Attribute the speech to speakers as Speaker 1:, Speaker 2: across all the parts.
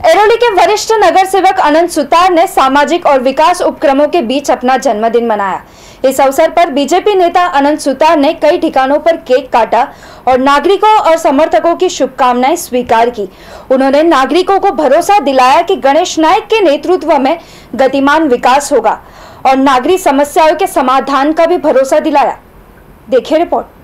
Speaker 1: एरोली के वरिष्ठ नगर सेवक अनंत सुतार ने सामाजिक और विकास उपक्रमों के बीच अपना जन्मदिन मनाया। इस अवसर पर बीजेपी नेता अनंत सुतार ने कई ठिकानों पर केक काटा और नागरिकों और समर्थकों की शुभकामनाएँ स्वीकार की। उन्होंने नागरिकों को भरोसा दिलाया कि गणेश नायक के नेतृत्व में गतिमान विकास होगा और नागरिक समस्याओं के समाधान का भी भरोसा दिलाया। देखिए रिपोर्ट।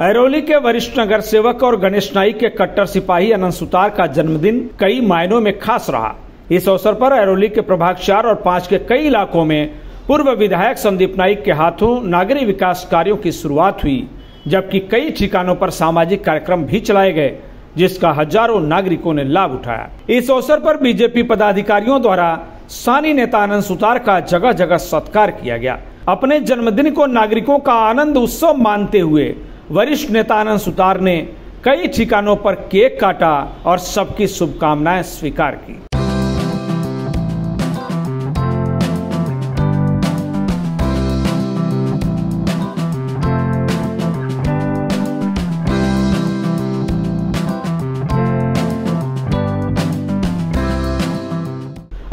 Speaker 2: ऐरोली के वरिष्ठ नगर सेवक और गणेश नाइक के कट्टर सिपाही अनंत सुतार का जन्मदिन कई मायनों में खास रहा। इस अवसर पर ऐरोली के प्रभाग चार और पाँच के कई इलाकों में पूर्व विधायक संदीप नाइक के हाथों नागरिक विकास कार्यों की शुरुआत हुई, जबकि कई ठिकानों पर सामाजिक कार्यक्रम भी चलाए गए, जिसका हज़ारों नागरिकों ने लाभ उठाया। इस अवसर पर बीजेपी पदाधिकारियों द्वारा सानी नेता आनंद सुतार का जगह जगह सत्कार किया गया। अपने जन्मदिन को नागरिकों का आनंद उत्सव मानते हुए वरिष्ठ नेता आनंद सुतार ने कई ठिकानों पर केक काटा और सबकी शुभकामनाएँ स्वीकार की।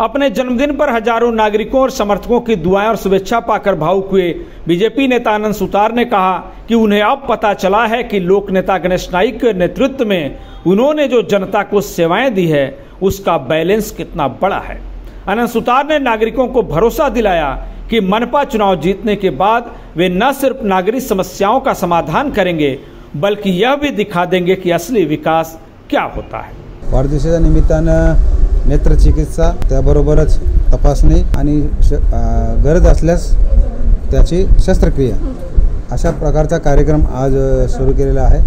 Speaker 2: अपने जन्मदिन पर हज़ारों नागरिकों और समर्थकों की दुआएँ और शुभेच्छा पाकर भावुक हुए। बीजेपी नेता आनंद सुतार ने कहा कि उन्हें अब पता चला है कि लोक नेता गणेश नाइक के नेतृत्व में उन्होंने जो जनता को सेवाएँ दी है, उसका बैलेंस कितना बड़ा है। अनंत सुतार ने नागरिकों को भरोसा दिलाया कि मनपा चुनाव जीतने के बाद वे न सिर्फ़ नागरिक समस्याओं का समाधान करेंगे, बल्कि यह भी दिखा देंगे कि असली विकास क्या होता है।
Speaker 3: वाढदिवसाच्या निमित्तानं नेत्रचिकित्सा त्याबरोबरच तपासणी आणि श गरज असल्यास त्याची शस्त्रक्रिया. अशा प्रकारचा कार्यक्रम आज सुरू केलेला आहे.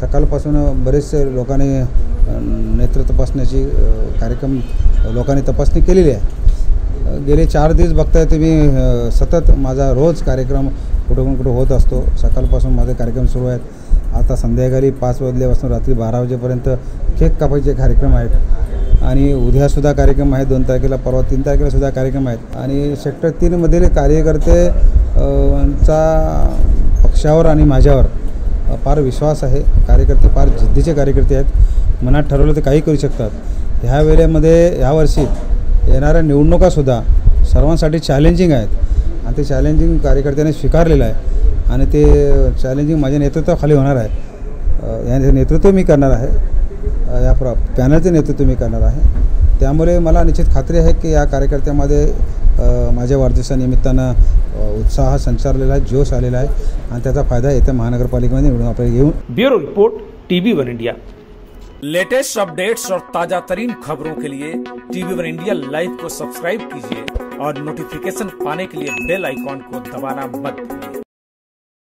Speaker 3: सकाळपासून बरेचसे लोकांनी नेत्र तपासण्याची कार्यक्रम लोकांनी तपासणी केलेली आहे. गेले चार दिवस बघताय तुम्ही सतत माझा रोज कार्यक्रम कुठं कुठं होत असतो. सकाळपासून माझे कार्यक्रम सुरू आहेत. आता संध्याकाळी पाच वाजल्यापासून रात्री बारा वाजेपर्यंत केक कापायचे कार्यक्रम आहेत. आणि उद्यासुद्धा कार्यक्रम आहे दोन तारखेला परवा तीन तारखेला सुद्धा कार्यक्रम आहेत. आणि सेक्टर तीनमधील कार्यकर्ते चा पक्षावर आणि माझ्यावर फार विश्वास आहे. कार्यकर्ते फार जिद्दीचे कार्यकर्ते आहेत. मनात ठरवलं तर काही करू शकतात. ह्या वेळेमध्ये ह्यावर्षी येणाऱ्या निवडणुकासुद्धा सर्वांसाठी चॅलेंजिंग आहेत. आणि ते चॅलेंजिंग कार्यकर्त्यांनी स्वीकारलेलं आहे. आणि ते चॅलेंजिंग माझ्या नेतृत्वाखाली होणार आहे. या नेतृत्व मी करणार आहे. या प्र पॅनलचे नेतृत्व मी करणार आहे. त्यामुळे मला निश्चित खात्री आहे की या कार्यकर्त्यामध्ये माझ्या वाढदिवसानिमित्तानं उत्साह संचारलेला आहे जोश आलेला आहे आणि त्याचा फ़ायदा येत्या महानगरपालिकेमध्ये निवडून आपल्याला येऊन
Speaker 2: bureau report TV one India. Latest updates और ताज़ा तरीन खबरों के लिए टीवी वन इंडिया लाइव को सब्सक्राइब कीजिए और नोटिफिकेशन पाने के लिए बेल आइकॉन को दबाना मत भूलिए।